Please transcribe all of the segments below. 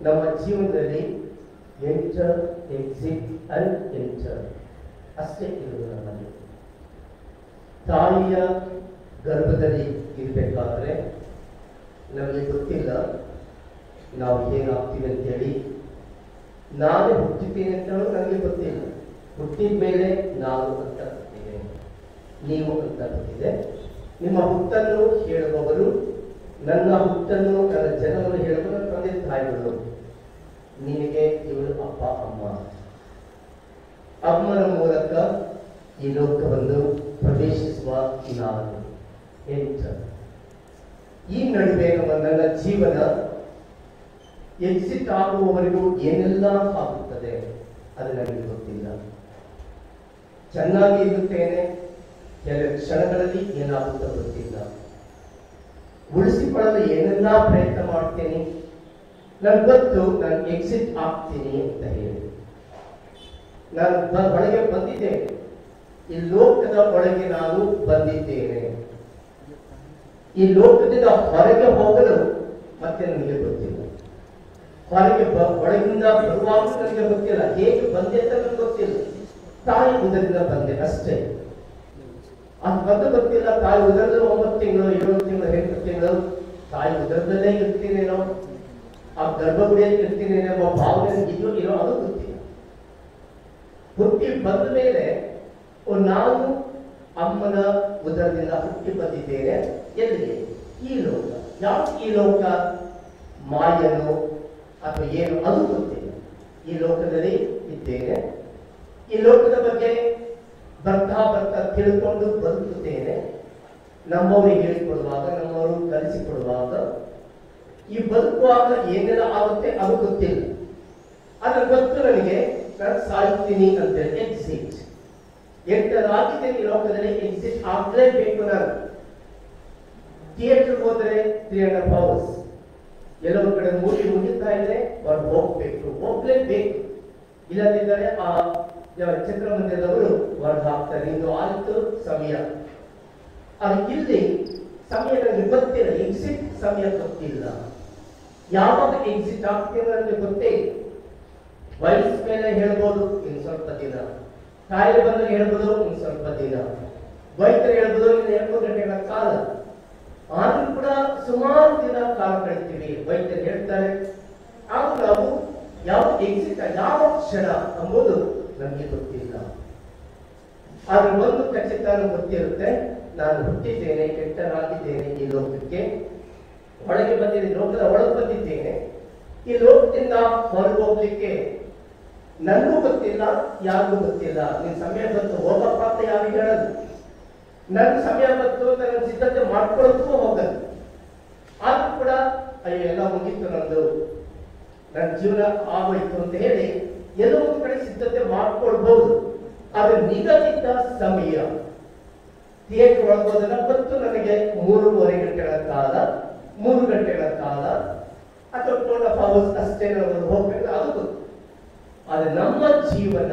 ನಮ್ಮ ಜೀವನದಲ್ಲಿ enter, exit and enter. ಅಷ್ಟೇ ಇರುವುದು ನಮ್ಮಲ್ಲಿ. ತಾಯಿಯ ಗರ್ಭದಲ್ಲಿ ಇರಬೇಕಾದ್ರೆ ನಮಗೆ ಗೊತ್ತಿಲ್ಲ ನಾವು ಏನಾಗ್ತೀವಿ ಅಂತೇಳಿ. ನಾನೇ ಹುಟ್ಟಿದ್ದೀನಿ ಅಂತ ನನಗೆ ಗೊತ್ತಿಲ್ಲ. ಹುಟ್ಟಿದ ಮೇಲೆ ನಾನು ಅಂತ ಗೊತ್ತಿದೆ ನೀವು ಅಂತ ಗೊತ್ತಿದೆ ನಿಮ್ಮ ಹುಟ್ಟನ್ನು ಹೇಳುವವರು ನನ್ನ ಹುಟ್ಟನ್ನು ನನ್ನ ಜನವನ್ನು ಹೇಳುವ ತಂದೆ ತಾಯಿಗಳು, ನಿನಗೆ ಇವಳು ಅಪ್ಪ, ಅಮ್ಮ. ಅಮ್ಮನ ಮೂಲಕ ಈ ಲೋಕವನ್ನು ಪ್ರವೇಶಿಸುವ ನಾನು ಈ ನಡುವೆ ನಮ್ಮ ನನ್ನ ಜೀವನ ಎಕ್ಸಿಟ್ ಆಗುವವರೆಗೂ ಏನೆಲ್ಲ ಆಗುತ್ತದೆ ಅದು ನನಗೆ ಗೊತ್ತಿಲ್ಲ. ಚೆನ್ನಾಗಿ ಇರುತ್ತೇನೆ ಕೆಲವು ಕ್ಷಣಗಳಲ್ಲಿ ಏನಾಗುತ್ತೋ ಗೊತ್ತಿಲ್ಲ. ಉಳಿಸಿಕೊಳ್ಳಲು ಏನೆಲ್ಲ ಪ್ರಯತ್ನ ಮಾಡ್ತೇನೆ ನನ್ಗೆ ಗೊತ್ತು ನಾನು ಎಕ್ಸಿಟ್ ಆಗ್ತೀನಿ ಅಂತ ಹೇಳಿ. ನಾನು ಒಳಗೆ ಬಂದಿದ್ದೇನೆ ಈ ಲೋಕದ ಒಳಗೆ ನಾನು ಬಂದಿದ್ದೇನೆ. ಈ ಲೋಕದಿಂದ ಹೊರಗೆ ಹೋಗಲು ಮತ್ತೆ ನನಗೆ ಗೊತ್ತಿಲ್ಲ. ಹೊರಗೆ ಒಳಗಿಂದ ಬರುವಾಗ ನನಗೆ ಗೊತ್ತಿಲ್ಲ. ಹೇಗೆ ಬಂದೆ ಅಂತ ನನಗೆ ಗೊತ್ತಿಲ್ಲ. ತಾಯಿ ಉದರಿಂದ ಬಂದೆ ಅಷ್ಟೇ. ಅದು ಗೊತ್ತಿಲ್ಲ ತಾಯಿ ಉದರದಲ್ಲಿ ಒಂಬತ್ತು ತಿಂಗಳು, ಏಳು ತಿಂಗಳು, ಎಂಟು ತಿಂಗಳು. ತಾಯಿ ಉದರದಲ್ಲೇ ಇರ್ತೀನೇನೋ ಆ ಗರ್ಭಗುಡಿಯಲ್ಲಿ ಇರ್ತೀನೇನೋ ಭಾವನೆ ಇದೆಯೋ ಇರೋ ಅದು ಗೊತ್ತಿಲ್ಲ ಹುಟ್ಟಿ ಬಂದ ಮೇಲೆ ನಾನು ಅಮ್ಮನ ಉದರದಿಂದ ಹುಟ್ಟಿ ಬಂದಿದ್ದೇನೆ. ಎಲ್ಲಿ ಈ ಲೋಕ. ಯಾವ ಈ ಲೋಕ? ಮಾಯನು ಅಥವಾ ಏನು? ಅದು ಗೊತ್ತಿಲ್ಲ ಈ ಲೋಕದಲ್ಲಿ ಇದ್ದೇನೆ. ಈ ಲೋಕದ ಬಗ್ಗೆ ಬರ್ತಾ ಬರ್ತಾ ತಿಳ್ಕೊಂಡು ಬದುಕುತ್ತೇನೆ ನಮ್ಮವರಿಗೆ ಹೇಳಿಕೊಡುವಾಗ, ನಮ್ಮವರು ಕಲಿಸಿಕೊಡುವಾಗ, ಈ ಬದುಕುವಾಗ ಏನೆಲ್ಲ ಆಗುತ್ತೆ ಅದು ಗೊತ್ತಿಲ್ಲ. ಅದ್ರ ಗೊತ್ತು ನನಗೆ, ನಾನು ಸಾಯ್ತೀನಿ ಅಂತ ಎಕ್ಸಿಟ್ ಎಂಟರಾಗಿದೆ ಈ ಲೋಕದಲ್ಲಿ ಎಕ್ಸಿಟ್ ಆಗ್ಲೇಬೇಕು ನಾನು. ಥಿಯೇಟರ್ ಹೋದರೆ ತ್ರೀ ಅಂಡ್ ಹಾಫ್ ಅವರ್ಸ್ ಎಲ್ಲರ ಕಡೆ ಮೂವಿ ಮುಗಿತಾ ಇದ್ರೆ ಅವ್ರು ಹೋಗ್ಬೇಕು. ಹೋಗ್ಲೇಬೇಕು. ಇಲ್ಲದಿದ್ದರೆ ಆ ಯಾವ ಚಿತ್ರಮಂದಿರದವರು ಹೊರಗೆ ಹಾಕ್ತಾರೆ ಇದು ಆಯಿತು ಸಮಯ. ಅದು ಇಲ್ಲಿ ಸಮಯ ನನಗೆ ಗೊತ್ತಿಲ್ಲ ಎಕ್ಸಿಟ್ ಸಮಯ ಗೊತ್ತಿಲ್ಲ. ಯಾವಾಗ ಎಕ್ಸಿಟ್ ಆಗ್ತೇವೆ ಅಂದ್ರೆ ಗೊತ್ತೇ ವಯಸ್ಸ ಮೇಲೆ ಹೇಳ್ಬೋದು, ಇನ್ನು ಸ್ವಲ್ಪ ದಿನ. ಕಾಯಿಲೆ ಬಂದ್ರೆ ಹೇಳ್ಬೋದು, ಇನ್ನು ಸ್ವಲ್ಪ ದಿನ. ವೈದ್ಯರು ಹೇಳ್ಬೋದು ಎರಡು ಗಂಟೆಗಳ ಕಾಲ. ಆದ್ರೂ ಕೂಡ ಸುಮಾರು ದಿನ ಕಾಲ ಕಳಿತೀವಿ, ವೈದ್ಯರು ಹೇಳ್ತಾರೆ. ಆಗ ನಾವು ಯಾವ ಎಕ್ಸಿಟ್ ಯಾವ ಕ್ಷಣ ಎಂಬುದು ನಮಗೆ ಗೊತ್ತಿಲ್ಲ. ಆದ್ರೆ ಒಂದು ಖಚಿತ ನನಗೆ ಗೊತ್ತಿರುತ್ತೆ, ನಾನು ಹುಟ್ಟಿದ್ದೇನೆ ಕೆಟ್ಟನಾಗಿದ್ದೇನೆ ಈ ಲೋಕಕ್ಕೆ. ಒಳಗೆ ಬಂದಿದ್ದೇನೆ ಲೋಕದ ಒಳಗೆ ಬಂದಿದ್ದೇನೆ. ಈ ಲೋಕದಿಂದ ಹೊರಗೆ ಹೋಗ್ಲಿಕ್ಕೆ ನನಗೂ ಗೊತ್ತಿಲ್ಲ, ಯಾರಿಗೂ ಗೊತ್ತಿಲ್ಲ. ನಿನ್ ಸಮಯ ಬಂತು ಹೋಗಪ್ಪ ಅಂತ ಯಾರು ಹೇಳದು? ನನ್ನ ಸಮಯ ಬಂತು ನನ್ನ ಸಿದ್ಧತೆ ಮಾಡ್ಕೊಳ್ಳೋದಕ್ಕೂ ಹೋಗದು. ಆದ್ರೂ ಕೂಡ ಅಯ್ಯೋ, ಎಲ್ಲ ಮುಗೀತು ನಂದು. ನನ್ನ ಜೀವನ ಆಗೋಯ್ತು ಅಂತ ಹೇಳಿ ಎಲ್ಲೋ ಒಂದು ಕಡೆ ಸಿದ್ಧತೆ ಮಾಡ್ಕೊಳ್ಬಹುದು ಆದ್ರೆ ನಿಗದಿತ ಸಮಯ ಥಿಯೇಟರ್ ಒಳಗೋದನ್ನ ಗೊತ್ತು ನನಗೆ ಮೂರುವರೆ ಗಂಟೆಗಳ ಕಾಲ, ಮೂರು ಗಂಟೆಗಳ ಕಾಲ, ಅಥವಾ ಟೋಲ್ ಆಫ್ ಅವರ್ಸ್ ಅಷ್ಟೇ ನಾವು ಹೋಗ್ಬೇಕು, ಅದು ಗೊತ್ತು. ಆದ್ರೆ ನಮ್ಮ ಜೀವನ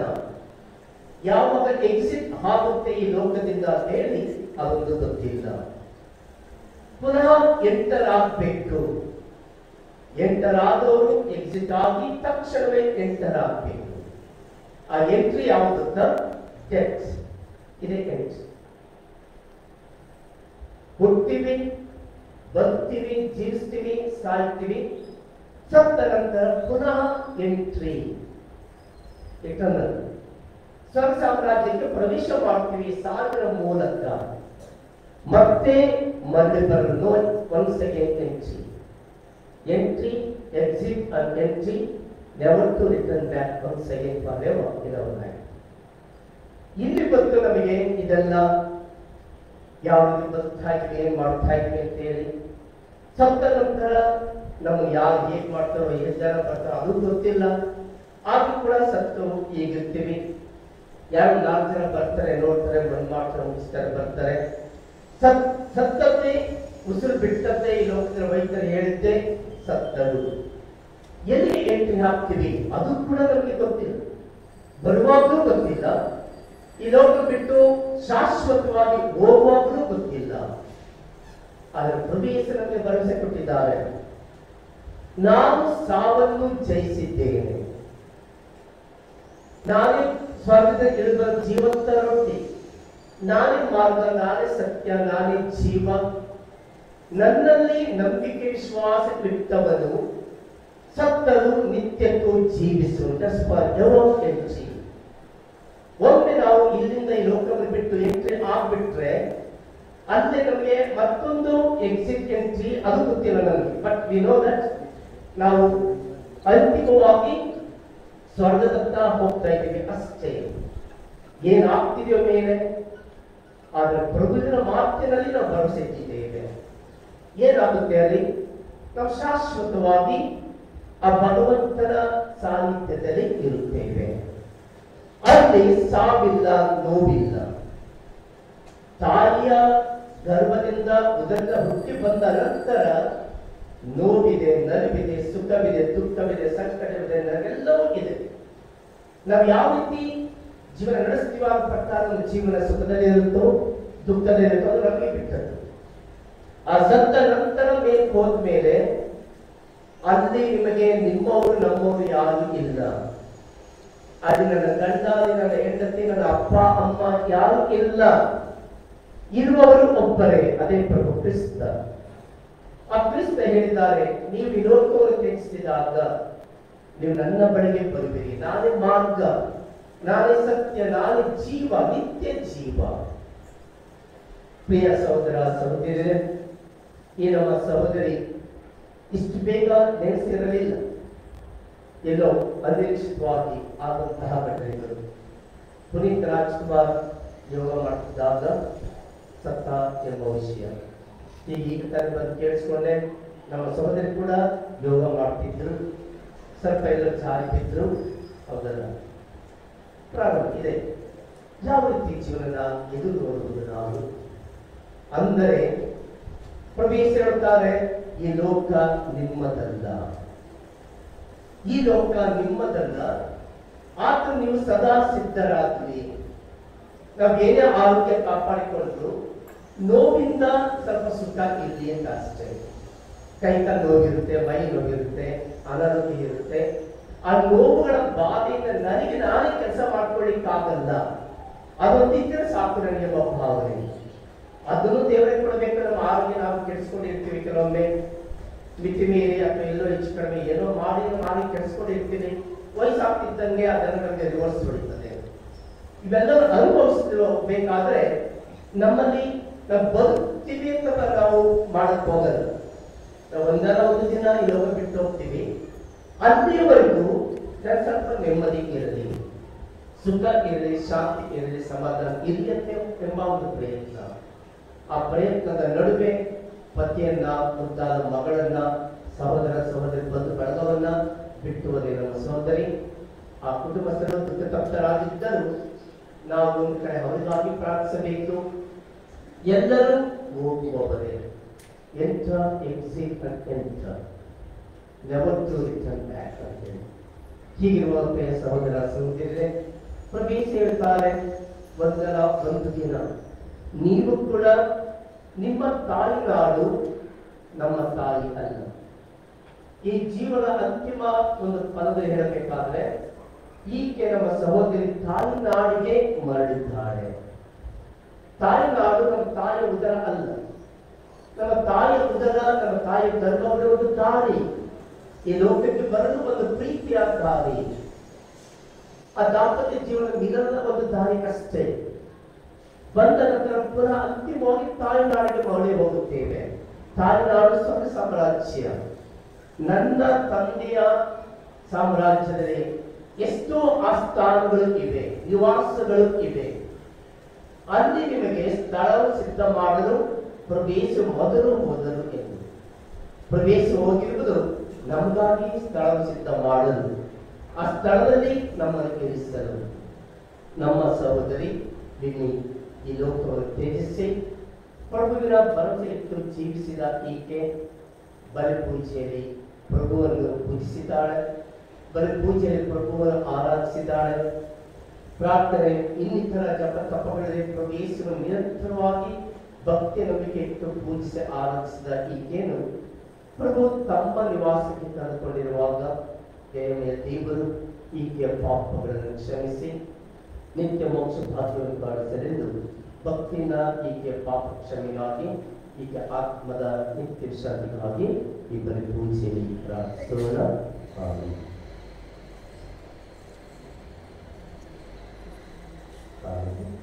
ಯಾವಾಗ ಎಕ್ಸಿಟ್ ಆಗುತ್ತೆ ಈ ಲೋಕದಿಂದ ಅಂತ ಹೇಳಿ ಅದೊಂದು ಗೊತ್ತಿಲ್ಲ. ಪುನಃ ಎಂಟರ್ ಆಗ್ಬೇಕು ಎಂಟರ್ ಆದವರು ಎಕ್ಸಿಟ್ ಆಗಿ ತಕ್ಷಣವೇ ಎಂಟರ್ ಆಗ್ಬೇಕು ಆ ಎಂಟ್ರಿ ಯಾವುದು? ಡೆತ್ ಇದೆ ಎಂಟ್ರಿ ಹುಟ್ತೀವಿ ಬರ್ತೀವಿ, ಜೀವಿಸ್ತೀವಿ, ಸಾಯ್ತೀವಿ. ಸತ್ತ ನಂತರ ಪುನಃ ಎಂಟ್ರಿ ಇಟರ್ನಲ್ ಸ್ವರ್ಗ ಸಾಮ್ರಾಜ್ಯಕ್ಕೆ ಪ್ರವೇಶ ಮಾಡ್ತೀವಿ ಸಾವಿರ ಮೂಲಕ. ಮತ್ತೆ ಮರಳಿ ಬರಲು one second entry entry exit and entry never to return back one second in our life ಇಲ್ಲಿ ಗೊತ್ತು ನಮಗೆ ಇದೆಲ್ಲ ಯಾವ ರೀತಿ ಬರ್ತಾ ಏನ್ ಮಾಡ್ತಾ ಇದ್ವಿ ಅಂತ ಹೇಳಿ ಸತ್ತ ನಂತರ ನಮ್ಗೆ ಯಾರು ಹೇಗ್ ಮಾಡ್ತಾರೋ, ಎಷ್ಟು ಜನ ಬರ್ತಾರೋ ಅದು ಗೊತ್ತಿಲ್ಲ. ಆದ್ರೂ ಕೂಡ ಸತ್ತು ಈಗಿರ್ತೀವಿ ಯಾರು ನಾಲ್ಕು ಜನ ಬರ್ತಾರೆ, ನೋಡ್ತಾರೆ ಬಂದ್ ಮಾಡ್ತಾರೆ ಮುಗಿಸ್ತಾರೆ ಬರ್ತಾರೆ. ಸತ್ ಸತ್ತದ್ದೇ ಉಸಿರು ಬಿಟ್ಟಂತೆ ಈ ಲೋಕದ ವೈದ್ಯರು ಹೇಳಿದ್ದೆ ಸತ್ತರು ಎಲ್ಲಿ ಎಂಟ್ರಿ ಹಾಕ್ತೀವಿ? ಅದು ಕೂಡ ನಮಗೆ ಗೊತ್ತಿಲ್ಲ. ಬರುವಾಗಲೂ ಗೊತ್ತಿಲ್ಲ. ಈ ಲೋಕ ಬಿಟ್ಟು ಶಾಶ್ವತವಾಗಿ ಹೋಗುವಾಗಲೂ ಗೊತ್ತಿಲ್ಲ. ಆದರೆ ಪ್ರಭು ಯೇಸು ನಮಗೆ ಭರವಸೆ ಕೊಟ್ಟಿದ್ದಾರೆ. ನಾನು ಸಾವನ್ನು ಜಯಿಸಿದ್ದೇನೆ. ನಾನೇ ಸ್ವರ್ಗದ ಇಳಿದ ಜೀವಂತ ರೊಟ್ಟಿ. ನಾನೇ ಮಾರ್ಗ, ನಾನೇ ಸತ್ಯ, ನಾನೇ ಜೀವ. ನನ್ನಲ್ಲಿ ನಂಬಿಕೆ, ವಿಶ್ವಾಸ ಇಟ್ಟವನು ಸತ್ತರು ನಿತ್ಯಕ್ಕೂ ಜೀವಿಸು ಎಂಚಿ ಒಮ್ಮೆ ನಾವು ಇಲ್ಲಿಂದ ಈ ಲೋಕವನ್ನು ಬಿಟ್ಟು ಎಂಟ್ರಿ ಆಗ್ಬಿಟ್ರೆ, ಅಲ್ಲಿ ನಮಗೆ ಮತ್ತೊಂದು ಎಕ್ಸಿಟ್ ಎಂಟ್ರಿ ಅದು ಗೊತ್ತಿಲ್ಲ ನನಗೆ. ಬಟ್ ವಿ ನೋ ದಟ್ ನಾವು ಅಂತಿಮವಾಗಿ ಸ್ವರ್ಗದತ್ತ ಹೋಗ್ತಾ ಇದ್ದೀವಿ ಅಷ್ಟೇ. ಏನಾಗ್ತಿದೆಯೋ ಮೇಲೆ, ಆದರೆ ಪ್ರಭುವಿನ ಮಾತಿನಲ್ಲಿ ನಾವು ಭರವಸೆ ಇಟ್ಟಿದ್ದೇವೆ. ಏನಾಗುತ್ತೆ ಅಲ್ಲಿ? ನಾವು ಶಾಶ್ವತವಾಗಿ ಆ ಭಗವಂತನ ಸಾನ್ನಿಧ್ಯದಲ್ಲಿ ಇರುತ್ತೇವೆ. ಅಲ್ಲಿ ಸಾವಿಲ್ಲ, ನೋವಿಲ್ಲ. ತಾಯಿಯ ಗರ್ಭದಿಂದ ಉದರದ ಹುಟ್ಟಿ ಬಂದ ನಂತರ ನೋವಿದೆ, ನಲಿವಿದೆ, ಸುಖವಿದೆ, ದುಃಖವಿದೆ, ಸಂಕಟವಿದೆ ನನಗೆಲ್ಲವೂ ಇದೆ ನಾವು ಯಾವ ರೀತಿ ಜೀವನ ನಡೆಸ್ತೀವ ಅಂತ ಪ್ರಕಾರ ಜೀವನ ಸುಖದಲ್ಲಿ ಇರುತ್ತೋ, ದುಃಖದಲ್ಲಿ ಇರುತ್ತೋ ಅದು ನಮಗೆ ಬಿಟ್ಟದ್ದು. ಆ ಸತ್ತ ನಂತರ ಮೇಲೆ ಹೋದ್ಮೇಲೆ ಅಲ್ಲಿ ನಿಮಗೆ ನಿಮ್ಮವರು ನಮ್ಮವರು ಯಾರು ಇಲ್ಲ. ಅಲ್ಲಿ ನನ್ನ ಗಂಡ ನನ್ನ ಹೆಂಡತಿ ನನ್ನ ಅಪ್ಪ, ಅಮ್ಮ ಯಾರು ಇಲ್ಲ. ಇರುವವರು ಒಬ್ಬರೇ, ಅದೇ ಪ್ರಭು ಕ್ರಿಸ್ತ. ಆ ಕ್ರಿಸ್ತ ಹೇಳಿದ್ದಾರೆ, ನೀವು ಲೋಕವನ್ನು ತ್ಯಜಿಸಿದಾಗ ನೀವು ನನ್ನ ಬಳಿಗೆ ಬರುವಿರಿ. ನಾನೇ ಮಾರ್ಗ, ನಾನೇ ಸತ್ಯ, ನಾನೇ ಜೀವ, ನಿತ್ಯ ಜೀವ. ಪ್ರಿಯ ಸಹೋದರ, ಸಹೋದರಿಯರೇ ಈ ನಮ್ಮ ಸಹೋದರಿ ಇಷ್ಟು ಬೇಗ ನೆನೆಸಿರಲಿಲ್ಲ ಎಲ್ಲೋ ಅನಿರೀಕ್ಷಿತವಾಗಿ ಆದಂತಹ ಘಟನೆಗಳು. ಪುನೀತ್ ರಾಜ್ಕುಮಾರ್ ಯೋಗ ಮಾಡ್ತಿದ್ದಾಗ ಸತ್ತ ಎಂಬ ವಿಷಯ. ಈಗ ಈಗ ತಾನೇ ಬಂದು ಕೇಳಿಸ್ಕೊಂಡೆ, ನಮ್ಮ ಸಹೋದರಿ ಕೂಡ ಯೋಗ ಮಾಡ್ತಿದ್ರು. ಸ್ವಲ್ಪ ಎಲ್ಲ ಜಾರಿ ಬಿದ್ರು ಹೌದಲ್ಲ? ಪ್ರಾರಂಭ ಇದೆ. ಯಾವ ರೀತಿ ಜೀವನ ಎದುರು ನೋಡುವುದು ನಾವು? ಅಂದರೆ ಪ್ರವೇಶ ಹೇಳ್ತಾರೆ ಈ ಲೋಕ ನಿಮ್ಮದಲ್ಲ. ಈ ಲೋಕ ನಿಮ್ಮದಲ್ಲ. ಆತ ನೀವು ಸದಾ ಸಿದ್ಧರಾಗ್ಲಿ ನಾವು ಏನೇ ಆರೋಗ್ಯ ಕಾಪಾಡಿಕೊಂಡ್ರು ನೋವಿಂದ ಸ್ವಲ್ಪ ಸುಖ ಇರಲಿ ಅಂತ ಅಷ್ಟೇ. ಕೈ ಕಾಲು ನೋವಿರುತ್ತೆ, ಮೈ ನೋವಿರುತ್ತೆ, ಅನಾರೋಗ್ಯ ಇರುತ್ತೆ. ಆ ನೋವುಗಳ ಬಾಧೆಯಿಂದ ನನಗೆ ನಾನೇ ಕೆಲಸ ಮಾಡ್ಕೊಳ್ಳಿಕ್ಕಾಗಲ್ಲ. ಅದೊಂದಿದ್ದರೆ ಸಾಕು ನನಗೆ ಭಾವನೆ. ಅದನ್ನು ದೇವರೇ ಕೊಡಬೇಕು ನಮ್ಮ ಆರೋಗ್ಯ ನಾವು ಕೆಡಿಸ್ಕೊಂಡಿರ್ತೀವಿ. ಕೆಲವೊಮ್ಮೆ ಮಿತಿ ಮೀರಿ ಅಥವಾ ಎಲ್ಲೋ ಹೆಚ್ಚು ಕಡಿಮೆ ಏನೋ ಮಾಡಿ ಮಾಡಿ ಕೆಡಿಸ್ಕೊಂಡಿರ್ತೀವಿ ವಯಸ್ಸಾಗ್ತಿದ್ದಂಗೆ ಅದನ್ನು ನಮಗೆ ರಿವರ್ಸ್ ಹೊಡಿತದೆ. ಇವೆಲ್ಲವೂ ಅನುಭವಿಸಬೇಕಾದ್ರೆ ನಮ್ಮಲ್ಲಿ ನಾವು ಬದುಕ್ತೀವಿ ಅಂತ ನಾವು ಮಾಡಕ್ ಹೋಗಲ್ಲ. ನಾವು ಒಂದಲ್ಲ ಒಂದು ದಿನ ಲೋಕ ಬಿಟ್ಟು ಹೋಗ್ತೀವಿ. ಅಲ್ಲಿಯವರೆಗೂ ನಾನು ಸ್ವಲ್ಪ ನೆಮ್ಮದಿ ಇರಲಿ. ಸುಖ ಇರಲಿ, ಶಾಂತಿ ಇರಲಿ, ಸಮಾಧಾನ ಇರಲಿ ಎಂಬ ಒಂದು ಪ್ರಯತ್ನ. ಆ ಪ್ರಯತ್ನದ ನಡುವೆ ಪತಿಯನ್ನ, ಮುಂತಾದ ಮಗಳನ್ನ, ಸಹೋದರ ಸಹೋದರಿ ಬಂದು ಬಳಗವನ್ನ ಬಿಟ್ಟು ಹೋದೆ ನಮ್ಮ ಸಹೋದರಿ, ಆ ದುಃಖ ತಪ್ತರಾಗಿದ್ದರು ನಾವು ಒಂದು ಕಡೆ ಅವರಿಗಾಗಿ ಪ್ರಾರ್ಥಿಸಬೇಕು. ಎಲ್ಲರೂ ಹೋಗುವವರೇ ಎಂಥ ಎಕ್ಸಿಟ್ ಎಂಥ ನೆವರ್ ಟು ಸಹೋದರ ಸಹೋದರಿಯರೇ ಪ್ರವೇಶ ಹೇಳ್ತಾರೆ? ಒಂದರ ಒಂದು ದಿನ. ನೀವು ಕೂಡ ನಿಮ್ಮ ತಾಯಿ ನಾಡು ನಮ್ಮ ತಾಯಿ ಅಲ್ಲ. ಈ ಜೀವನ ಅಂತಿಮ ಒಂದು ಪದದಲ್ಲಿ ಹೇಳಬೇಕಾದ್ರೆ, ಈಕೆ ನಮ್ಮ ಸಹೋದರಿ ತಾಯಿನಾಡಿಗೆ ಮರಳಿದ್ದಾಳೆ. ತಾಯಿ ನಾಡು ನಮ್ಮ ತಾಯಿಯ ಉದರ ಅಲ್ಲ. ನಮ್ಮ ತಾಯಿಯ ಉದರ, ನಮ್ಮ ತಾಯಿಯ ಧರ್ಮವೇ ಒಂದು ದಾರಿ. ಈ ಲೋಕಕ್ಕೆ ಬರಲು ಒಂದು ಪ್ರೀತಿಯ ದಾರಿ. ಆ ದಾಂಪತ್ಯ ಜೀವನ ಮಿಲನದ ಒಂದು ದಾರಿ ಅಷ್ಟೇ. ಬಂದ ನಂತರ ಪುನಃ ಅಂತಿಮವಾಗಿ ತಾಯಿನಾಡಿಗೆ ಮರಳಿ ಹೋಗುತ್ತೇವೆ. ತಾಯಿನಾಡು ಸ್ವಾಮಿ ಸಾಮ್ರಾಜ್ಯ. ನನ್ನ ತಂದೆಯ ಸಾಮ್ರಾಜ್ಯದಲ್ಲಿ ಎಷ್ಟೋ ಆಸ್ಥಾನಗಳು ಇವೆ, ನಿವಾಸಗಳು ಇವೆ. ಅಲ್ಲಿ ನಿಮಗೆ ಸ್ಥಳವು ಸಿದ್ಧ ಮಾಡಲು, ಪ್ರವೇಶ ಮೊದಲು ಮೊದಲು ಎಂದು. ಪ್ರವೇಶ ಹೋಗಿರುವುದು ನಮಗಾಗಿ ಸ್ಥಳವು ಸಿದ್ಧ ಮಾಡಲು, ಆ ಸ್ಥಳದಲ್ಲಿ ನಮ್ಮನ್ನು ಇರಿಸಲು. ನಮ್ಮ ಸಹೋದರಿ ವಿನಿ ये लोग तो तेजस से पर भी मेरा बर्फ़ से लिप्त जीव सीधा की के बल पूछेले प्रभु और पूछ सीताड़ बल पूछेले प्रभु और आराध सीताड़ प्राप्त रहे इन तरह जब तप पकड़े प्रभु यीशु को निरंतर भक्ति रवि के तो पूछ से आराध सीधा की के नु प्रभु तंब निवास के तन पड़े रवागा के मैं दीवर ई के पाप पकड़े क्षमा से नित्य मोक्ष भाद्रविकार सरिंदु भक्ति न पाप क्षमिनागी आत्मद नित्य शांति परिपूर्ण से आमीन। आमीन।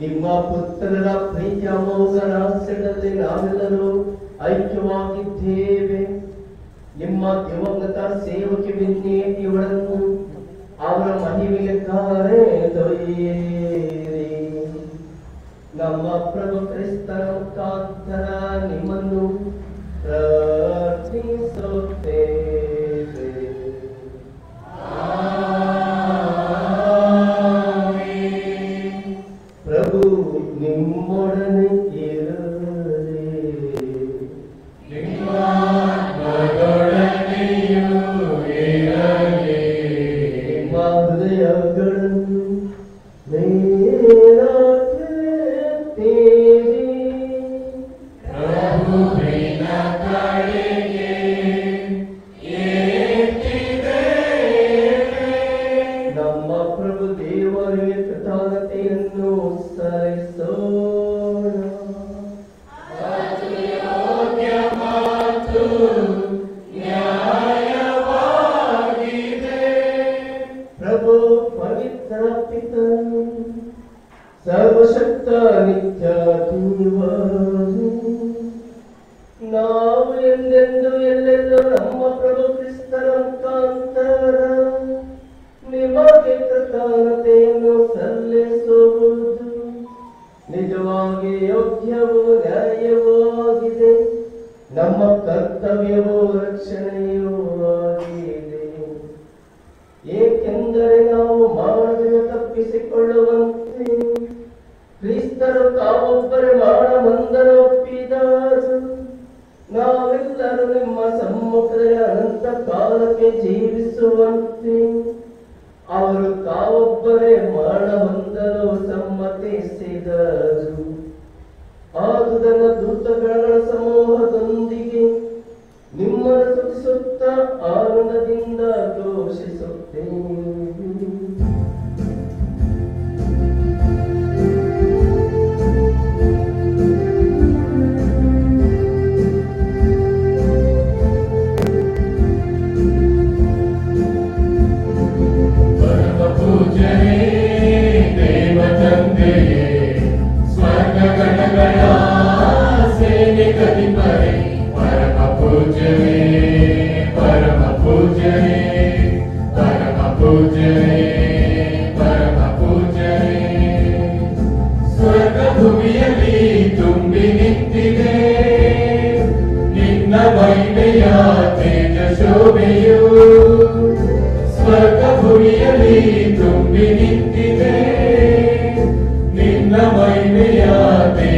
ನಿಮ್ಮ ಪುತ್ರನ ಪ್ರಿಯ ಮೋಗನಾಸನದಲ್ಲಿ ನಾವೆಲ್ಲರೂ ಐಕ್ಯವಾಗಿದ್ದೇವೆ. ನಿಮ್ಮ ದಿವಂಗತ ಸೇವಕಿ ವಿನ್ನೇಟಿಯವಳನ್ನು ಅವರ ಮಹಿಮೆಗೆ ಕರೆದೊಯ್ಯಿರಿ ನಮ್ಮ ಪ್ರಭು ಕ್ರಿಸ್ತನ ಮುಖಾಂತರ ನಿಮ್ಮನ್ನು ನಿಜವಾಗಿ ಯೋಗ್ಯವೂ ನ್ಯಾಯವಾಗಿದೆ ನಮ್ಮ ಕರ್ತವ್ಯವೂ ರಕ್ಷಣೆಯೂ ಆಗಿದೆ. ಏಕೆಂದರೆ ನಾವು ಮಾನವೀಯ ತಪ್ಪಿಸಿಕೊಳ್ಳುವಂತೆ. ಕ್ರಿಸ್ತರು ತಾವೊಬ್ಬರೇ ಮಾಡ ಮಂದರ ನಾವೆಲ್ಲರೂ ನಿಮ್ಮ ಸಮ್ಮುಖದಲ್ಲಿ ಅನಂತ ಕಾಲಕ್ಕೆ ಜೀವಿಸುವಂತೆ.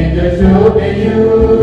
in the show to you.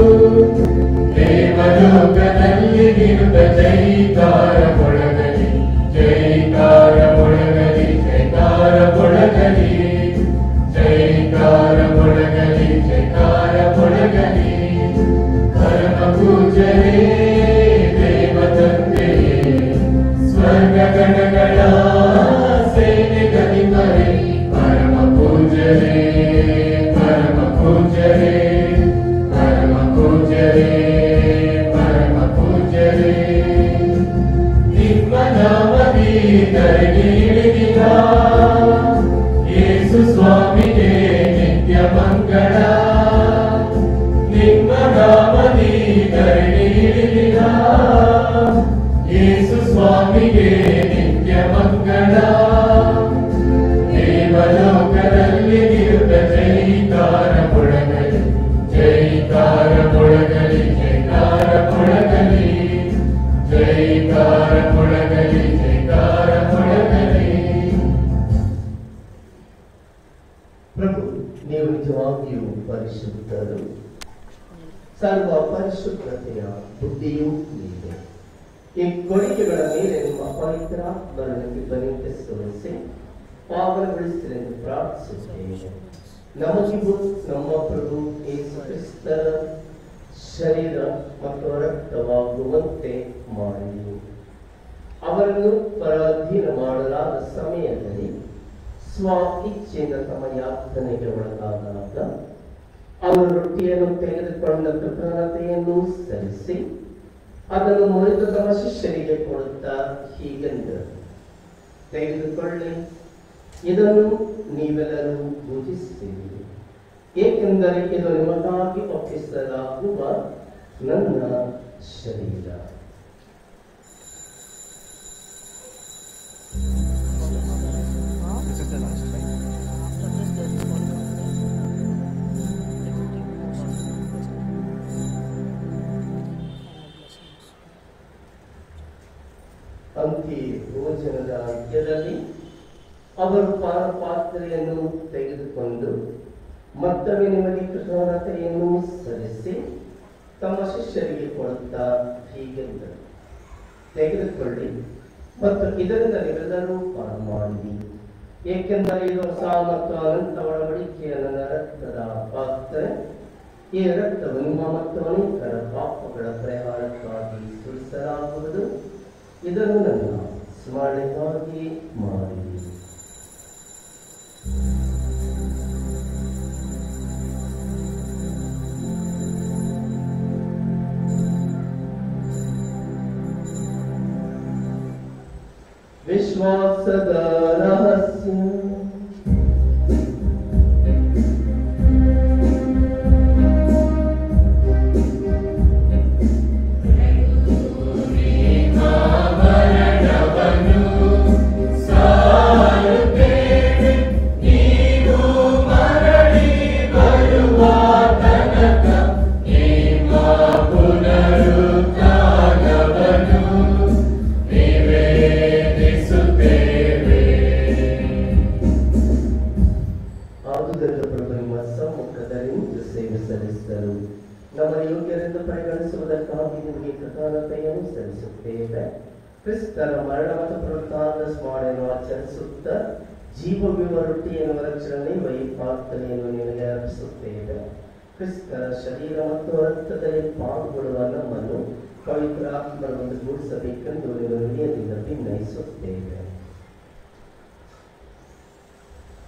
ಶರೀರ ಮತ್ತು ರಕ್ತವಾಗುವಂತೆ ಮಾಡಿ ಅವರನ್ನು ಪರಾಧೀನ ಮಾಡಲಾದ ಸಮಯದಲ್ಲಿ ಸ್ವ ಇಚ್ಛೆಯಿಂದ ತಮ್ಮ ಯಾತನೆಗೆ ಒಳಗಾದಾಗ ಅವರು ರೊಟ್ಟಿಯನ್ನು ತೆಗೆದುಕೊಂಡ ಕೃತಜ್ಞತೆಯನ್ನು ಸರಿಸಿ ಅದನ್ನು ಮುರಿದು ತಮ್ಮ ಶಿಷ್ಯರಿಗೆ ಕೊಡುತ್ತಾ ಹೀಗೆಂದರು. ತೆಗೆದುಕೊಳ್ಳಿ. ಇದನ್ನು ನೀವೆಲ್ಲರೂ ಪೂಜಿಸುತ್ತೀರಿ ಏಕೆಂದರೆ ಇದು ನಿಮಗಾಗಿ ಒಪ್ಪಿಸಲಾಗುವ ನನ್ನ ಶರೀರ. ಅಂತಿ ಭೋಜನದ ಅಂತ್ಯದಲ್ಲಿ ಅವರು ಪಾನ ಪಾತ್ರೆಯನ್ನು ತೆಗೆದುಕೊಂಡು ಮತ್ತೊಮ್ಮೆ ನಿಮಗೆ ಕೃತಜ್ಞತೆಯನ್ನು ಸಲ್ಲಿಸಿ ತಮ್ಮ ಶಿಷ್ಯರಿಗೆ ಕೊಡುತ್ತಾ ಹೀಗೆಂದರು ತೆಗೆದುಕೊಳ್ಳಿ ಮತ್ತು ಇದರಿಂದ ನೀವೆಲ್ಲರೂ ಪರಮಾಣಿ ಏಕೆಂದರೆ ಇದು ಹೊಸ ಮತ್ತು ಅನಂತ ಒಳವಡಿಕೆಯ ನನ್ನ ರಕ್ತದ ಪಾತ್ರೆ. ಈ ರಕ್ತವು ನಿಮ್ಮ ಮತ್ತು ಅನೇಕರ ಪಾಪಗಳ ಪರಿಹಾರಕ್ಕಾಗಿ ಸುರಿಸಲಾಗುವುದು. ಇದನ್ನು ನನ್ನ ಸ್ಮರಣೆಗಾಗಿ ಮಾಡಿ بشرى سدى لها السن ವೈ ಪ್ರಾರ್ಥನೆಯನ್ನು ನಿಮಗೆ ಅರ್ಪಿಸುತ್ತೇವೆ. ಕ್ರಿಸ್ತರ ಶರೀರ ಮತ್ತು ರಕ್ತದಲ್ಲಿ ಪಾಲ್ಗೊಳ್ಳುವ ನಮ್ಮನ್ನು ಪವಿತ್ರ ಆತ್ಮನೊಂದು ಗೂಡಿಸಬೇಕೆಂದು ಹೃದಯದಿಂದ ಭಿನ್ನಯಿಸುತ್ತೇವೆ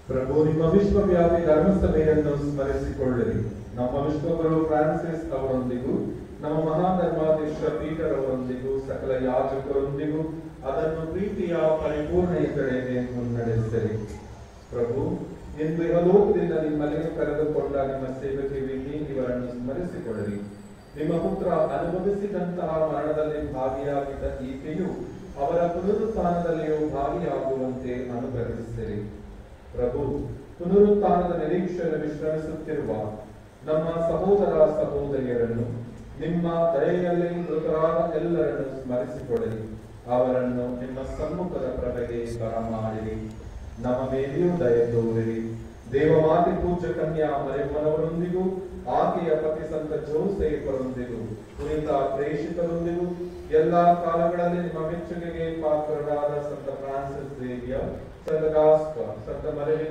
ಪ್ರಭು, ನಿಮ್ಮ ವಿಶ್ವವ್ಯಾಪಿ ಧರ್ಮಸಭೆಯನ್ನು ಸ್ಮರಿಸಿಕೊಳ್ಳಿರಿ ನಮ್ಮ ವಿಶ್ವಗುರು ಫ್ರಾನ್ಸಿಸ್ ಅವರೊಂದಿಗೂ, ನಮ್ಮ ಮಹಾಧರ್ಮಾಧೀಶ ಪೀಟರ್ ಅವರೊಂದಿಗೂ, ಸಕಲ ಯಾಜಕರೊಂದಿಗೂ ಅದನ್ನು ಪ್ರೀತಿಯ ಪರಿಪೂರ್ಣತೆಗೆ ಮುನ್ನಡೆಸಿರಿ ಪ್ರಭು ಇಂದು ಯಹಲೋಕದಿಂದ ನಿಮ್ಮಲ್ಲಿ ಕರೆದುಕೊಂಡ ನಿಮ್ಮ ಸೇವಕಿ ವಿಧಿ ಇವರನ್ನು ಸ್ಮರಿಸಿಕೊಳ್ಳಿರಿ ನಿಮ್ಮ ಪುತ್ರ ಅನುಭವಿಸಿದಂತಹ ಮರಣದಲ್ಲಿ ಭಾಗಿಯಾಗಿದ್ದ ಈಕೆಯು ಅವರ ಪುನರುತ್ಥಾನದಲ್ಲಿಯೂ ಭಾಗಿಯಾಗುವಂತೆ ಅನುಗ್ರಹಿಸಿರಿ. ಪ್ರಭು, ಪುನರುತ್ಥಾನದ ನಿರೀಕ್ಷೆಯನ್ನು ವಿಶ್ರಮಿಸುತ್ತಿರುವ ನಮ್ಮ ಸಹೋದರ ಸಹೋದರಿಯರನ್ನು ನಿಮ್ಮ ದಯೆಯಲ್ಲಿ ಮೃತರಾದ ಎಲ್ಲರನ್ನು ಸ್ಮರಿಸಿಕೊಳ್ಳಿರಿ ಅವರನ್ನು ನಿಮ್ಮ ಸಮ್ಮುಖದ ಪ್ರಭೆಗೆ ಬರಮಾಡಿರಿ. ನಮ್ಮ ಮೇಲೆಯೂ ದಯ ತೋರಿರಿ. ದೇವಮಾತೆ ಪೂಜ್ಯ ಕನ್ಯಾ ಮರೆಮ್ಮನವರೊಂದಿಗೂ ಆಕೆಯ ಪತಿ ಸಂತ ಜೋಸೇಫರೊಂದಿಗೂ ಕುರಿತ ಪ್ರೇಷಿತರೊಂದಿಗೂ, ಎಲ್ಲಾ ಕಾಲಗಳಲ್ಲಿ ನಿಮ್ಮ ಮೆಚ್ಚುಗೆಗೆ ಪಾತ್ರರಾದ ಸಂತ ಫ್ರಾನ್ಸಿಸ್ ದೇವಿಯ, ಸಂತ ಗಾಸ್ಪ, ಸಂತ ಮರಳಿ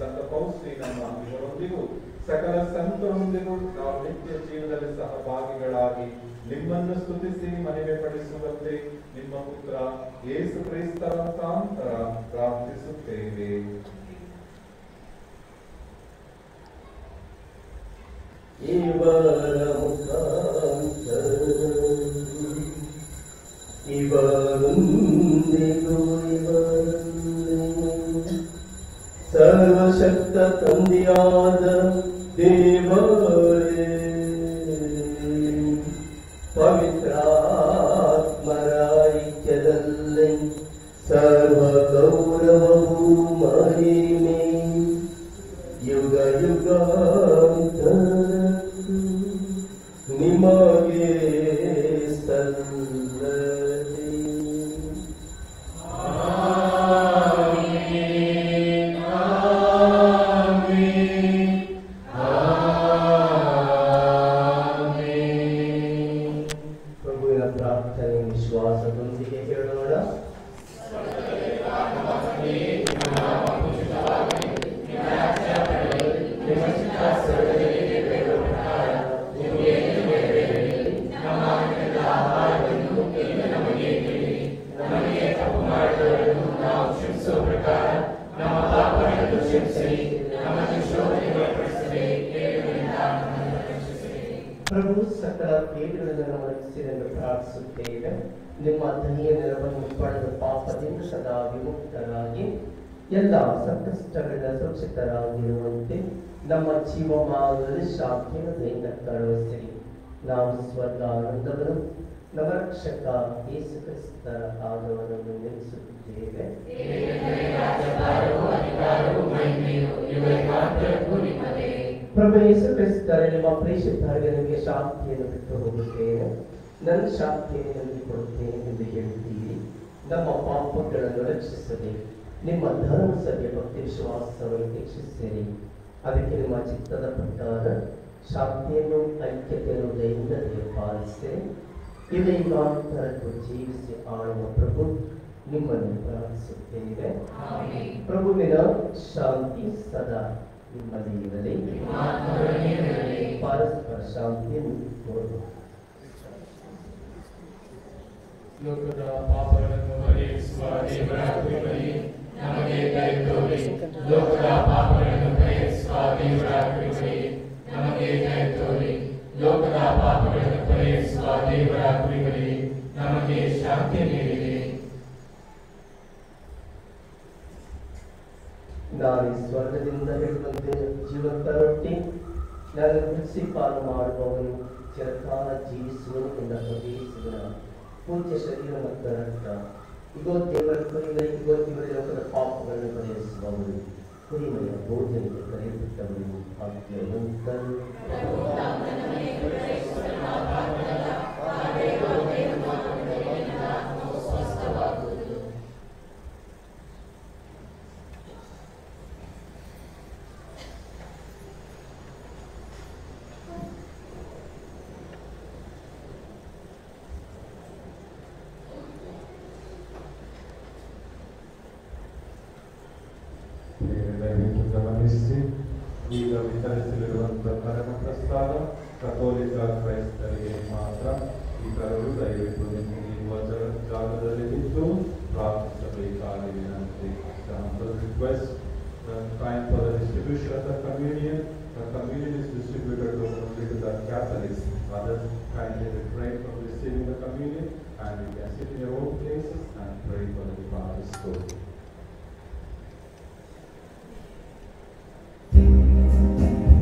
ಸಂತ ಪೌಸ್ಟಿನಮ್ಮ ಇವರೊಂದಿಗೂ, ಸಕಲ ಸಂತರೊಂದಿಗೂ ನಾವು ನಿತ್ಯ ಜೀವನದಲ್ಲಿ ಸಹಭಾಗಿಗಳಾಗಿ ನಿಮ್ಮನ್ನು ಸ್ತುತಿಸಿ ಮನೆಗೆ ಪಡಿಸುವಂತೆ ನಿಮ್ಮ ಪುತ್ರ ಯೇಸು ಕ್ರೈಸ್ತರ ಮುಖಾಂತರ ಪ್ರಾರ್ಥಿಸುತ್ತೇವೆ. ಸರ್ವಶಕ್ತ ತಂದೆಯಾದ ದೇವರ. तुम्हारे में युग युगांतर निमागे सन्न ರಕ್ಷಕ ಯೇಸು ಕ್ರಿಸ್ತರ ಪಾದವನ್ನು ನೆನೆಸುತ್ತೇವೆ ಪ್ರಭು ಕ್ರಿಸ್ತರ ನಿಮ್ಮ ಪ್ರೇಷಿತರಿಗೆ ನಿಮಗೆ ಶಾಂತಿಯನ್ನು ಬಿಟ್ಟು ಹೋಗುತ್ತೇನೆ ನನ್ನ ಶಾಂತಿಯನ್ನು ನಿಮಗೆ ಕೊಡುತ್ತೇನೆ ಎಂದು ಹೇಳುತ್ತೀರಿ. ನಮ್ಮ ಪಾಪಗಳನ್ನು ರಕ್ಷಿಸದೆ ನಿಮ್ಮ ಧರ್ಮ ಸಭೆ ಭಕ್ತಿ ವಿಶ್ವಾಸವನ್ನು ಹೆಚ್ಚಿಸಿರಿ ಅದಕ್ಕೆ ನಿಮ್ಮ ಚಿತ್ತದ ಪ್ರಕಾರ ಶಾಂತಿಯನ್ನು, ಐಕ್ಯತೆಯನ್ನು ದೈನ್ಯತೆ ಪಾಲಿಸಿ ಇದೈವಾಂತರಕ್ಕೂ ಜೀವಿಸಿ ಆಳುವ ಪ್ರಭು ನಿಮ್ಮನ್ನು ಪ್ರಾರ್ಥಿಸುತ್ತೇವೆ ಪ್ರಭುವಿನ ಶಾಂತಿ ಸದಾ ನಿಮ್ಮಲ್ಲಿ ಇರಲಿ ಪರಸ್ಪರ ಶಾಂತಿಯನ್ನು ಕೋರುವ ಲೋಕದ ಪಾಪಗಳನ್ನು ಪರಿಹರಿಸುವ ದೇವರ ಕೃಪೆಗೆ ನಮಗೆ ದಯ ತೋರಿ ಲೋಕದ ಪಾಪಗಳನ್ನು ಪರಿಹರಿಸುವ ದೇವರ ಕೃಪೆಗೆ ನಮಗೆ ದಯ ತೋರಿ ಲೋಕದ ಪಾಪಗಳನ್ನು ಪರಿಹರಿಸುವ ದೇವರ ಕೃಪೆಗೆ ನಮಗೆ ಶಾಂತಿ ನೀಡಿದೆ ನಾನು ಈ ಸ್ವರ್ಗದಿಂದ ಹಿಡಿದಂತೆ ಜೀವಂತ ರೊಟ್ಟಿ ನಾನು ಕೃಷಿ ಪಾಲು ಮಾಡುವವನು ಚಿರಕಾಲ ಜೀವಿಸುವನು ಎಂದ ಪ್ರವೇಶಿಸಿದ ಪೂಜ್ಯ ಶರೀರ ಮತ್ತು ರಕ್ತ ಇಗೋ ದೇವರ ಕುರಿಗಳ ಇಗೋ ದೇವರ ಲೋಕದ ಪಾಪಗಳನ್ನು ಪರಿಹರಿಸುವವನು குடிமைய போஜனிய கணேச தமிழ் ஆகிய உங்கள் Others and kindly refrain from receiving the communion and you can sit in your own places and pray for the Father's soul. Thank you.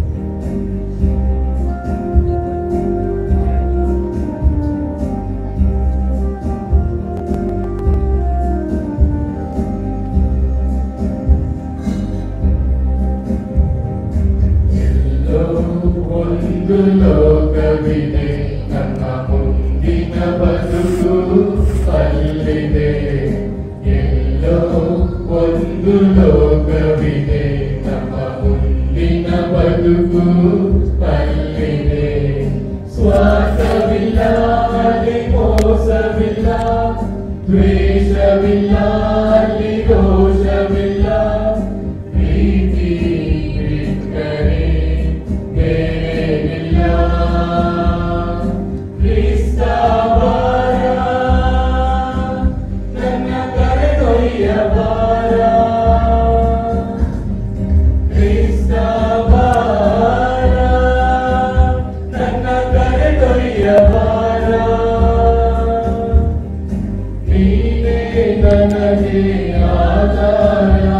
ನನಗೆ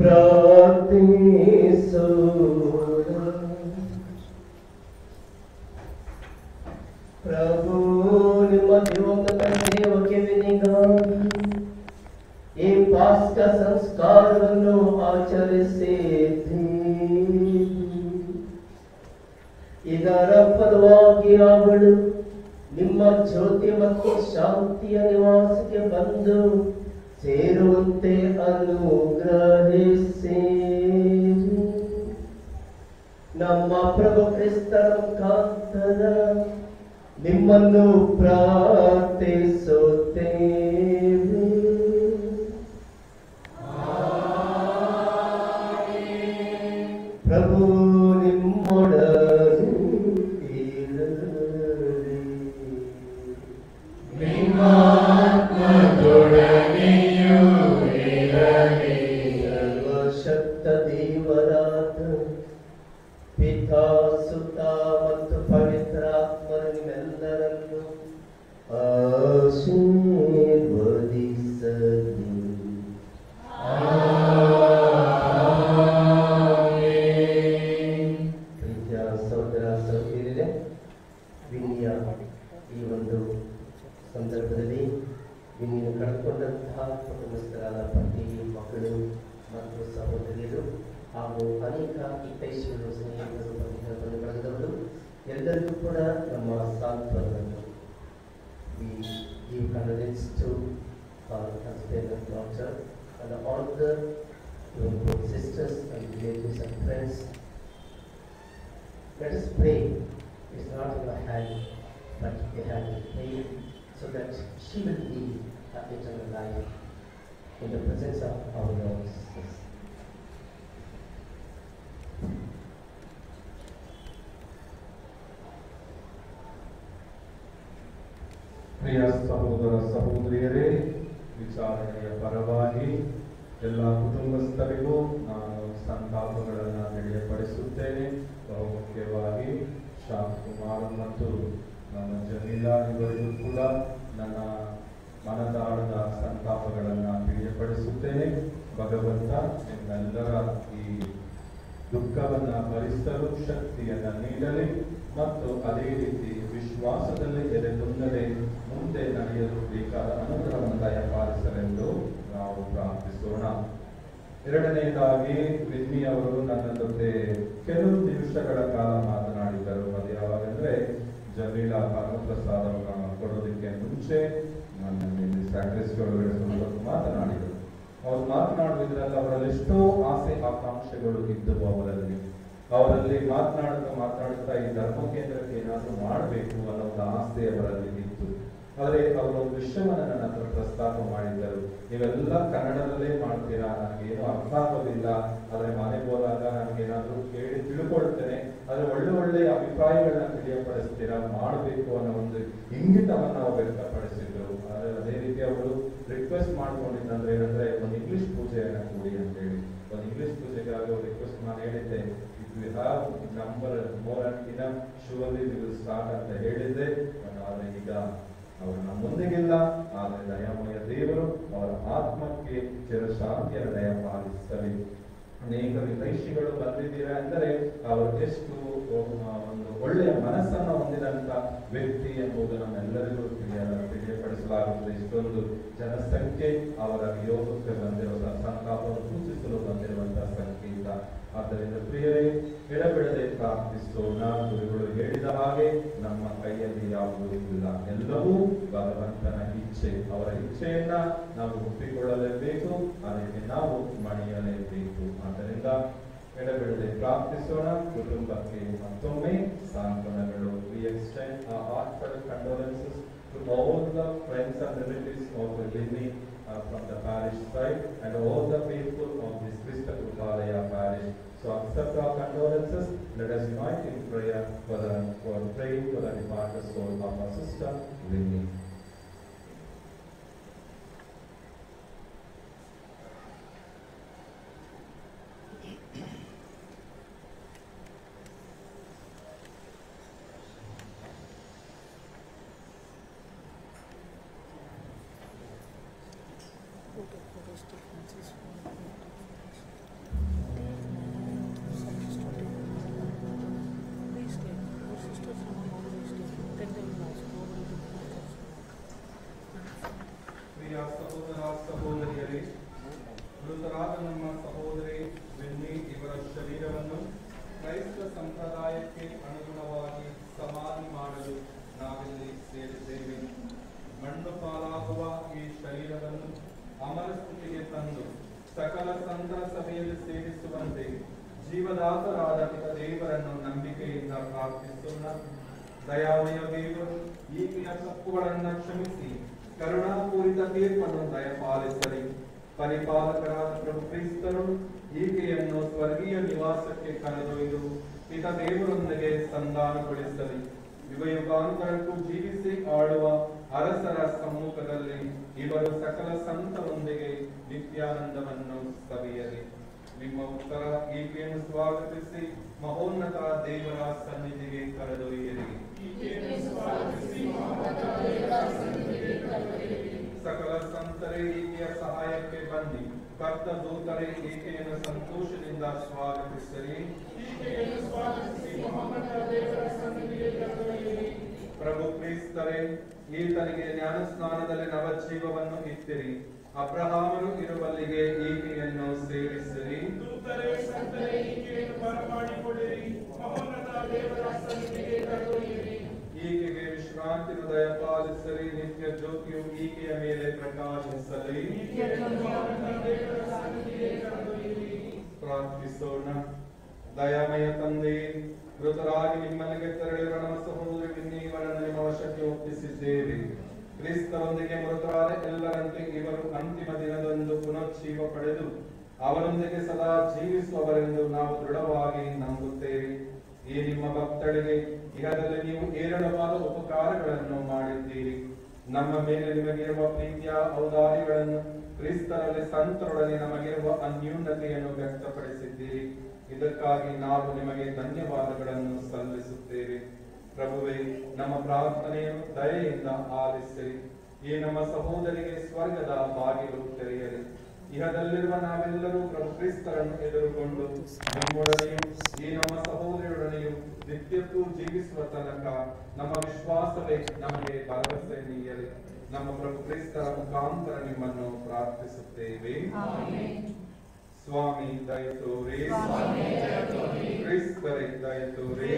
ಪ್ರಭು ಸಂದರ್ಭದಲ್ಲಿ ವಿನಿಯನ್ನು ಕಳೆದುಕೊಂಡಂತಹ ಕುಟುಂಬಸ್ಥರಾದ ಪತಿ ಮಕ್ಕಳು ಮತ್ತು ಸಹೋದರಿಯರು ಹಾಗೂ ಅನೇಕ ಹಿತೈಷಿಗಳು ಸ್ನೇಹಿತರು ಬಂಧುಗಳನ್ನು ಬಳಗದವರು ಎಲ್ಲರಿಗೂ ಕೂಡ ನಮ್ಮ ಸಾಂತ್ವನವನ್ನು we give condolence to our husband and daughter and all the both sisters and relatives and friends let us pray. It's not in our hand, but we have to pray so that she will lead her eternal life in the presence of our Lord Jesus. ಪ್ರಿಯ ಸಹೋದರ ಸಹೋದರಿಯರೇ ವಿಚಾರಣೆಯ ಪರವಾಗಿ ಎಲ್ಲ ಕುಟುಂಬಸ್ಥರಿಗೂ ನಾನು ಸಂತಾಪಗಳನ್ನು ತಿಳಿಯಪಡಿಸುತ್ತೇನೆ ಬಹುಮುಖ್ಯವಾಗಿ ಶಾಂತ್ ಕುಮಾರ್ ಮತ್ತು ನನ್ನ ಜಮೀಲಾ ಕೂಡ ನನ್ನ ಮನದಾಳದ ಸಂತಾಪಗಳನ್ನು ತಿಳಿಯಪಡಿಸುತ್ತೇನೆ. ಭಗವಂತ, ನಿಮ್ಮೆಲ್ಲರ ಈ ದುಃಖವನ್ನ ಭರಿಸಲು ಶಕ್ತಿಯನ್ನು ನೀಡಲಿ ಮತ್ತು ಅದೇ ರೀತಿ ವಿಶ್ವಾಸದಲ್ಲಿ ಎದೆಗುಂದದೆ ಮುಂದೆ ನಡೆಯಲು ಬೇಕಾದ ಅನುಗ್ರಹವನ್ನು ದಯಪಾಲಿಸಲೆಂದು ನಾವು ಪ್ರಾರ್ಥಿಸೋಣ. ಎರಡನೆಯದಾಗಿ ವಿದ್ಮಿ ಅವರು ನನ್ನ ಜೊತೆ ಕೆಲವು ನಿಮಿಷಗಳ ಕಾಲ ಮಾತನಾಡಿದರು ಅದು ಯಾವಾಗಂದ್ರೆ ಜಮೀಲಾ ಪ್ರಸಾದವನ್ನು ಕೊಡೋದಕ್ಕೆ ಮುಂಚೆ ನನ್ನ ಸ್ಯಾಕ್ರಿಸ್ಟಿ ಒಳಗಡೆ ಮಾತನಾಡಿದರು ಅವ್ರು ಮಾತನಾಡುವುದರಲ್ಲಿ ಅವರಲ್ಲಿ ಎಷ್ಟೋ ಆಸೆ ಆಕಾಂಕ್ಷೆಗಳು ಇದ್ದವು ಅವರಲ್ಲಿ ಅವರಲ್ಲಿ ಮಾತನಾಡುತ್ತಾ ಮಾತನಾಡುತ್ತಾ ಈ ಧರ್ಮ ಕೇಂದ್ರಕ್ಕೆ ಏನಾದರೂ ಮಾಡಬೇಕು ಅನ್ನೋ ಒಂದು ಆಸೆ ಅವರಲ್ಲಿ ಇತ್ತು ಆದರೆ ಅವರು ಒಂದು ವಿಷಯವನ್ನ ನನ್ನ ಹತ್ರ ಪ್ರಸ್ತಾಪ ಮಾಡಿದ್ದರು. ನೀವೆಲ್ಲ ಕನ್ನಡದಲ್ಲೇ ಮಾಡ್ತೀರಾ? ಏನು ಅರ್ಥ ಆಗೋದಿಲ್ಲ. ಆದರೆ ಮನೆಗೆ ಹೋದಾಗ ನನಗೆ ಏನಾದರೂ ಕೇಳಿ ತಿಳ್ಕೊಳ್ತೇನೆ. ಆದರೆ ಒಳ್ಳೆ ಒಳ್ಳೆ ಅಭಿಪ್ರಾಯಗಳನ್ನ ತಿಳಿಯಪಡಿಸ್ತೀರಾ? ಮಾಡಬೇಕು ಅನ್ನೋ ಒಂದು ಇಂಗಿತವನ್ನು ಅವರು ವ್ಯಕ್ತಪಡಿಸಿದ್ರು. ಆದರೆ ಅದೇ ರೀತಿ ಅವರು ರಿಕ್ವೆಸ್ಟ್ ಮಾಡ್ಕೊಂಡಿದ್ದಂದ್ರೆ ಏನಂದ್ರೆ, ಒಂದು ಇಂಗ್ಲಿಷ್ ಪೂಜೆಯನ್ನು ಕೊಡಿ ಅಂತ ಹೇಳಿ ಒಂದು ಇಂಗ್ಲಿಷ್ ಪೂಜೆಗಾಗಿ ಅವ್ರು ರಿಕ್ವೆಸ್ಟ್ ನಾನು ಹೇಳಿದ್ದೆ. Number more and in surely we will start ಅಂತ ಈಗ ಅವರು ನಮ್ಮ ಮುಂದೆಗಿಲ್ಲ ಆದರೆ ದಯಾಮಯ ದೇವರು ಅವರ ಆತ್ಮಕ್ಕೆ ಚಿರಶಾಂತಿಯ ದಯ ಪಾಲಿಸಲಿ ಅನೇಕ ವಿದೇಶಿಗಳು ಬಂದಿದ್ದೀರಾ ಅಂದರೆ ಅವರು ಎಷ್ಟು ಒಂದು ಒಳ್ಳೆಯ ಮನಸ್ಸನ್ನು ಹೊಂದಿದಂತ ವ್ಯಕ್ತಿ ಎಂಬುದು ನಮ್ಮೆಲ್ಲರಿಗೂ ತಿಳಿಯ ತಿಳಿಯಪಡಿಸಲಾಗುತ್ತದೆ. ಇಷ್ಟೊಂದು ಜನಸಂಖ್ಯೆ ಅವರ ಯೋಗಕ್ಕೆ ಬಂದಿರುವ ಸಂತಾಪವನ್ನು ಸೂಚಿಸಲು ಬಂದಿರುವಂತಹ ಆದ್ದರಿಂದ ಪ್ರಿಯರೇ ಎಡಬಿಡದೆ ಪ್ರಾರ್ಥಿಸೋಣ ಗುರುಗಳು ಹೇಳಿದ ಹಾಗೆ ನಮ್ಮ ಕೈಯಲ್ಲಿ ಯಾವುದೂ ಇಲ್ಲ. ಎಲ್ಲವೂ ಭಗವಂತನ ಇಚ್ಛೆ. ಅವರ ಇಚ್ಛೆಯನ್ನ ನಾವು ಒಪ್ಪಿಕೊಳ್ಳಲೇಬೇಕು, ಅದಕ್ಕೆ ನಾವು ಮಣಿಯಲೇಬೇಕು. ಆದ್ದರಿಂದ ಎಡಬಿಡದೆ ಪ್ರಾರ್ಥಿಸೋಣ. ಕುಟುಂಬಕ್ಕೆ ಮತ್ತೊಮ್ಮೆ ಸಾಂತ್ವನಗಳು. We extend our heartfelt condolences to all friends and and of side and all the people of this parish. So accept our condolences. Let us unite in prayer for the for praying for the departed soul of our sister Lini. ಸವಿಯಲಿ ನಿಮ್ಮ ಉತ್ತರ ಗೀತೆಯನ್ನು ಸ್ವಾಗತಿಸಿ. ಮಹೋನ್ನತ ದೇವರ ಸನ್ನಿಧಿಗೆ ಕರೆದೊಯ್ಯಿರಿ ಸಕಲ ಸಂತರೇ ಈಕೆಯ ಸಹಾಯಕ್ಕೆ ಬಂದಿ ಕರ್ತ ದೂತರೇ ಈಕೆಯನ್ನು ಸಂತೋಷದಿಂದ ಸ್ವಾಗತಿಸಿರಿ. ಪ್ರಭು ಕ್ರಿಸ್ತರೇ ಈತನಿಗೆ ಜ್ಞಾನ ಸ್ನಾನದಲ್ಲಿ ನವಜೀವವನ್ನು ಇತ್ತಿರಿ ಅಬ್ರಹಾಮರು ಇರುವಲ್ಲಿಗೆ ಈಕೆಯನ್ನು ಸೇರಿಸಿರಿ. ಕರೆದೊಯ್ಯಿರಿ. ಈಕೆಗೆ ವಿಶ್ರಾಂತಿ ಹೃದಯ ಪಾಲಿಸಲಿ ನಿತ್ಯ ಜ್ಯೋತಿಯು ಈಕೆಯ ಮೇಲೆ ಪ್ರಕಾಶಿಸಲಿ. ಪ್ರಾರ್ಥಿಸೋಣ. ದಯಾಮಯ ತಂದೆ ಮೃತರಾಗಿ ನಿಮ್ಮಲ್ಲಿಗೆ ತೆರಳಿರುವ ನಮ್ಮ ಸಹೋದರಿ ನಿಮ್ಮ ವಶಕ್ಕೆ ಒಪ್ಪಿಸಿದ್ದೇವೆ ಕ್ರಿಸ್ತರೊಂದಿಗೆ ಮೃತರಾದ ಎಲ್ಲರಂತೆ ಇವರು ಅಂತಿಮ ದಿನದಂದು ಪುನರ್ಜೀವ ಪಡೆದು ಅವರೊಂದಿಗೆ ಸದಾ ಜೀವಿಸುವವರೆಂದು ನಾವು ದೃಢವಾಗಿ ನಂಬುತ್ತೇವೆ. ಈ ನಿಮ್ಮ ಭಕ್ತಳಿಗೆ ಇಹದಲ್ಲಿ ನೀವು ಏರಳವಾದ ಉಪಕಾರಗಳನ್ನು ಮಾಡಿದ್ದೀರಿ. ನಮ್ಮ ಮೇಲೆ ನಿಮಗಿರುವ ಪ್ರೀತಿಯ ಔದಾರ್ಯಗಳನ್ನು ಕ್ರಿಸ್ತರಲ್ಲಿ ಸಂತರೊಡನೆ ನಮಗಿರುವ ಅನ್ಯೂನ್ಯತೆಯನ್ನು ವ್ಯಕ್ತಪಡಿಸಿದ್ದೀರಿ. ಇದಕ್ಕಾಗಿ ನಾವು ನಿಮಗೆ ಧನ್ಯವಾದಗಳನ್ನು ಸಲ್ಲಿಸುತ್ತೇವೆ. ಪ್ರಭುವೇ, ನಮ್ಮ ಪ್ರಾರ್ಥನೆಯನ್ನು ದಯೆಯಿಂದ ಆಲಿಸಿರಿ ಈ ನಮ್ಮ ಸಹೋದರಿಗೆ ಸ್ವರ್ಗದ ಬಾಗಿಲು ತೆರೆಯಲಿ. ಇಹದಲ್ಲಿರುವ ನಾವೆಲ್ಲರೂ ಪ್ರಭು ಕ್ರಿಸ್ತರನ್ನು ಎದುರುಗೊಂಡು ನಿಮ್ಮೊಡನೆಯೂ ಈ ನಮ್ಮ ಸಹೋದರಿಯೊಡನೆಯೂ ನಿತ್ಯಕ್ಕೂ ಜೀವಿಸುವ ತನಕ ನಮ್ಮ ವಿಶ್ವಾಸವೇ ನಮಗೆ ಭರವಸೆ ನೀಯಲಿ. ನಮ್ಮ ಪ್ರಭು ಕ್ರಿಸ್ತರ ಮುಖಾಂತರ ನಿಮ್ಮನ್ನು ಪ್ರಾರ್ಥಿಸುತ್ತೇವೆ. ಸ್ವಾಮಿ ದಯತೋರಿ ಕ್ರಿಸ್ತರೇ ದಯತೋರಿ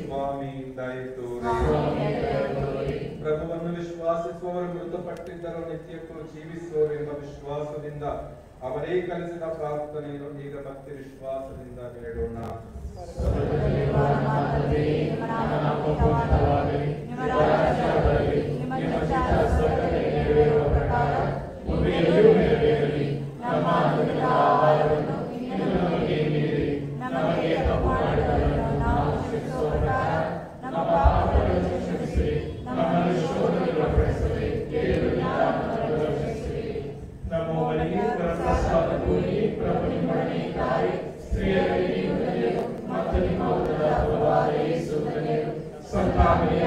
ಸ್ವಾಮಿ ದಯತೋರಿ ಪ್ರಭುವನ್ನು ವಿಶ್ವಾಸಿಸುವವರು ಮೃತಪಟ್ಟಿದ್ದರೂ ನಿತ್ಯಕ್ಕೂ ಜೀವಿಸುವವರು ಎಂಬ ವಿಶ್ವಾಸದಿಂದ ಅವರೇ ಕಲಿಸಿದ ಪ್ರಾರ್ಥನೆಯನ್ನು ಈಗ ಭಕ್ತಿ ವಿಶ್ವಾಸದಿಂದ ಹೇಳೋಣ ನಮೋ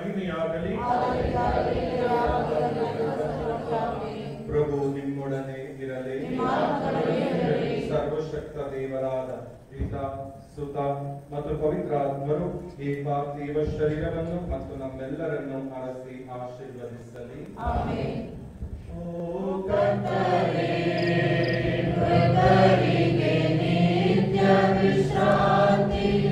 ಮಹಿಮೆಯಾಗಲಿ. ಪ್ರಭು ನಿಮ್ಮೊಡನೆ ಇರಲಿ. ಸರ್ವಶಕ್ತ ದೇವರಾದ ಪಿತ ಸುತ ಮತ್ತು ಪವಿತ್ರಾತ್ಮರು ಈ ಪಾರ್ಥಿವ ಶರೀರವನ್ನು ಮತ್ತು ನಮ್ಮೆಲ್ಲರನ್ನು ಅರಸಿ ಆಶೀರ್ವದಿಸಲಿ. ಓ ಕರ್ತನೇ ಮೃತರಿಗೆ ನಿತ್ಯ ವಿಶ್ರಾಂತಿಯ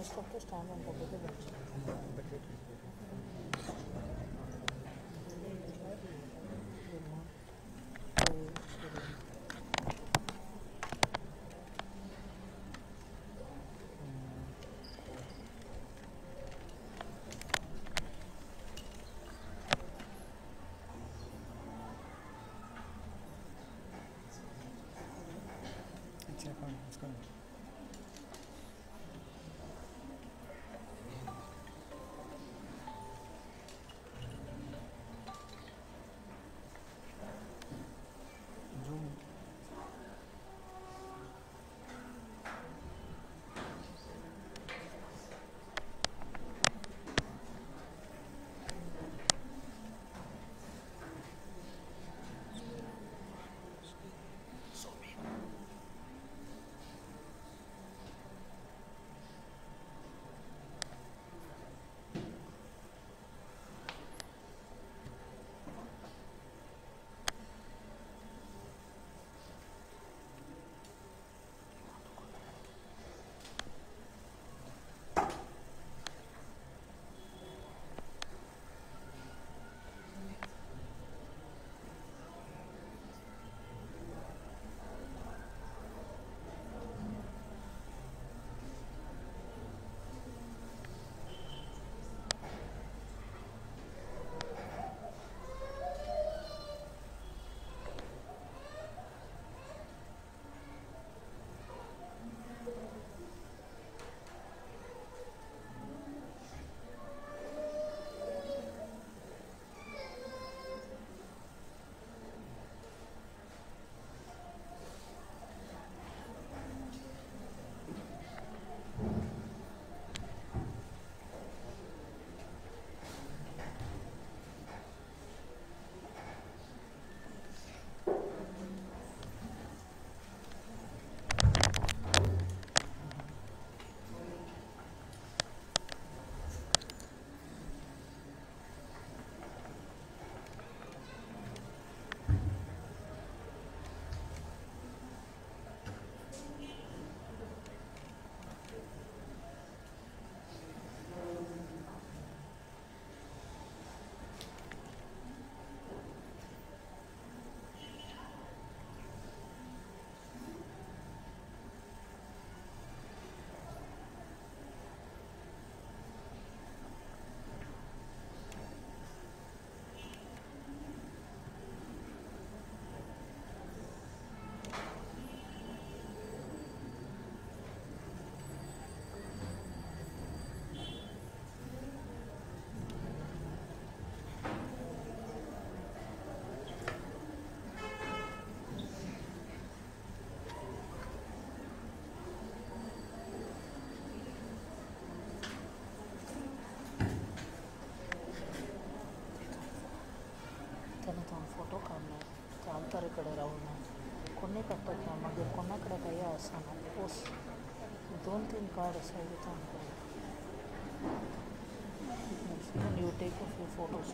Just put the on top of the. Let's go. Photo का त्या अंतरेकडे राहणं कोई करतात त्यामध्ये कोणाकडे दोन तीन कार्ड असायचे you take a few photos